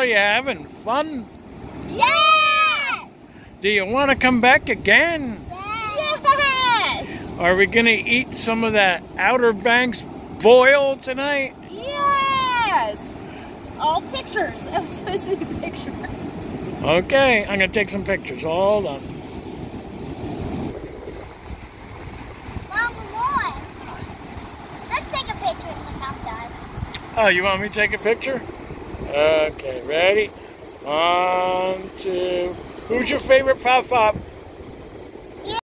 Are you having fun? Yes! Do you want to come back again? Yes! Are we going to eat some of that Outer Banks boil tonight? Yes! All pictures. It was supposed to be pictures. Okay, I'm going to take some pictures. Hold on. Mom. Let's take a picture I'm. Oh, you want me to take a picture? Okay, ready? One, two. Who's your favorite Pop Pop?